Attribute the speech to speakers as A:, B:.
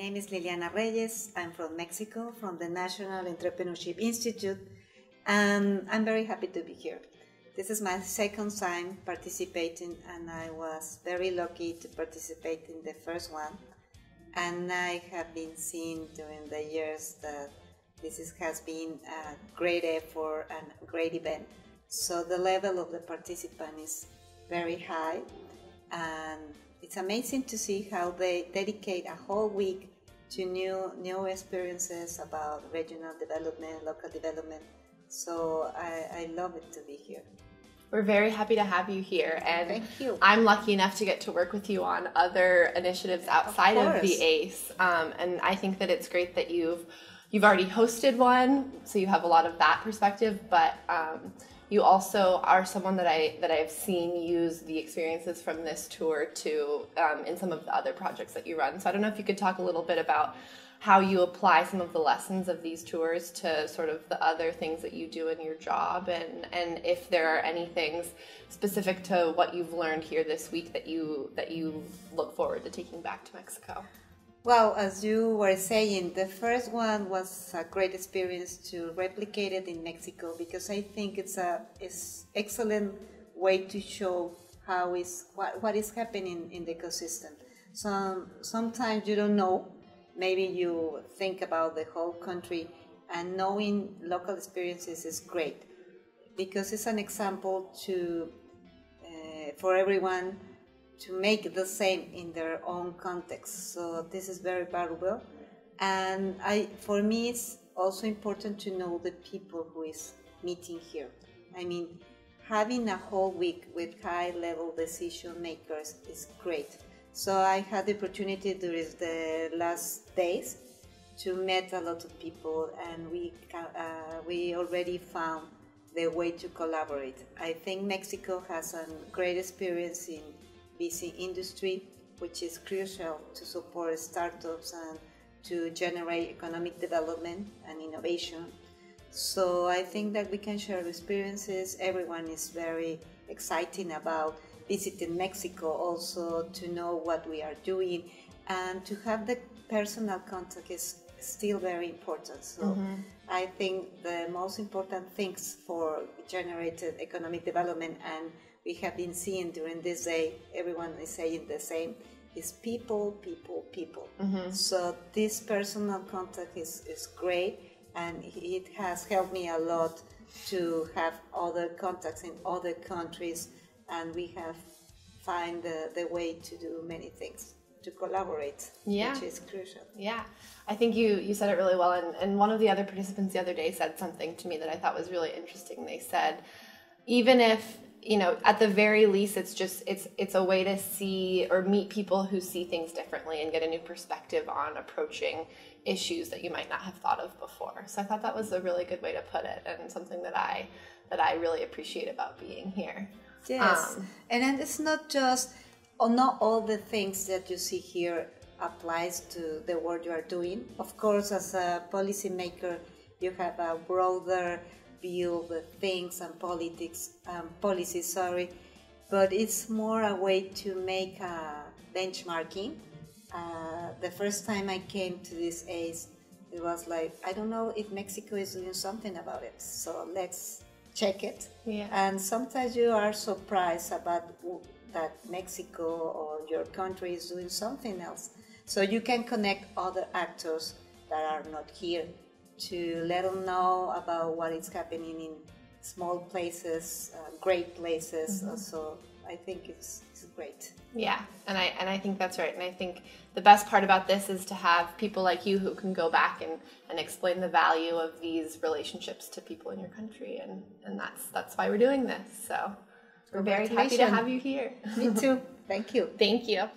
A: name is Liliana Reyes. I'm from Mexico, from the National Entrepreneurship Institute, and I'm very happy to be here. This is my second time participating, and I was very lucky to participate in the first one. And I have been seeing during the years that this is, has been a great effort and a great event. So the level of the participant is very high, and it's amazing to see how they dedicate a whole week to new new experiences about regional development, local development. So I, I love it to be here.
B: We're very happy to have you here, and
A: Thank you.
B: I'm lucky enough to get to work with you on other initiatives outside of,
A: course.
B: the ACE. Um, and I think that it's great that you've you've already hosted one, so you have a lot of that perspective. But um, you also are someone that I that I've seen use the experiences from this tour to um, in some of the other projects that you run. So I don't know if you could talk a little bit about how you apply some of the lessons of these tours to sort of the other things that you do in your job and and if there are any things specific to what you've learned here this week that you that you look forward to taking back to Mexico.
A: Well, as you were saying, the first one was a great experience to replicate it in Mexico because I think it's a it's excellent way to show how is what, what is happening in the ecosystem. So sometimes you don't know. Maybe you think about the whole country, and knowing local experiences is great because it's an example to uh, for everyone to make the same in their own context. So this is very valuable, and I for me it's also important to know the people who is meeting here. I mean, having a whole week with high level decision makers is great. So I had the opportunity during the last days to meet a lot of people, and we uh, we already found the way to collaborate. I think Mexico has a great experience in VC industry, which is crucial to support startups and to generate economic development and innovation. So I think that we can share experiences. Everyone is very exciting about visiting Mexico, also to know what we are doing, and to have the personal contact is still very important. So mm-hmm. I think the most important things for generated economic development, and we have been seeing during this day, everyone is saying the same, is people, people, people. Mm-hmm. So this personal contact is, is great, and it has helped me a lot to have other contacts in other countries, and we have find the, the way to do many things to collaborate,
B: Yeah.
A: which is crucial.
B: Yeah, I think you you said it really well, and, and one of the other participants the other day said something to me that I thought was really interesting. They said, even if you know, at the very least, it's just it's it's a way to see or meet people who see things differently and get a new perspective on approaching issues that you might not have thought of before. So I thought that was a really good way to put it, and something that I that I really appreciate about being here.
A: Yes,
B: Um,
A: and then it's not just, or not all the things that you see here applies to the work you are doing. Of course, as a policymaker, you have a broader view of the things and politics, um, policy, sorry, but it's more a way to make a benchmarking. Uh, the first time I came to this ACE, it was like, I don't know if Mexico is doing something about it, so let's check it.
B: Yeah.
A: And sometimes you are surprised about that Mexico or your country is doing something else. So you can connect other actors that are not here to let them know about what is happening in small places, uh, great places.
B: Mm-hmm.
A: So I think it's, it's great.
B: Yeah, and I and I think that's right. And I think the best part about this is to have people like you who can go back and, and explain the value of these relationships to people in your country and, and that's that's why we're doing this. So we're very happy to have you here.
A: Me too. Thank you.
B: Thank you.